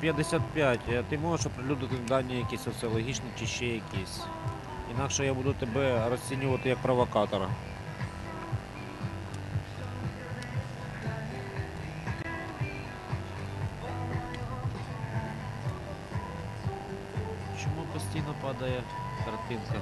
55, ти можеш оприлюднити дані якісь соціологічні чи ще якісь. Інакше я буду тебе розцінювати як провокатора. Чому постійно падає картинка?